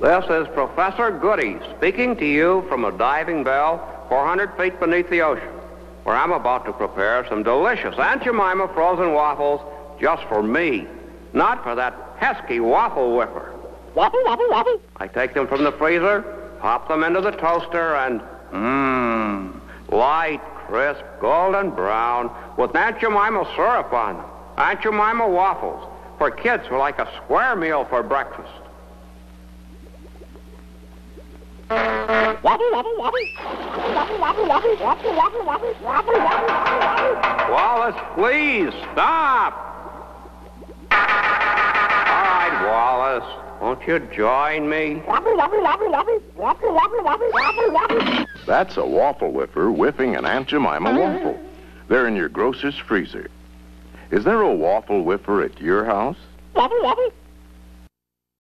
This is Professor Goody speaking to you from a diving bell 400 feet beneath the ocean, where I'm about to prepare some delicious Aunt Jemima frozen waffles just for me, not for that pesky waffle whiffer. Waffle, waffle, waffle. I take them from the freezer, pop them into the toaster, and mmm, light, crisp, golden brown with Aunt Jemima syrup on them. Aunt Jemima waffles for kids who like a square meal for breakfast. Wallace, please stop. All right, Wallace, won't you join me? That's a waffle whiffer whiffing an Aunt Jemima waffle. They're in your grocer's freezer. Is there a waffle whiffer at your house?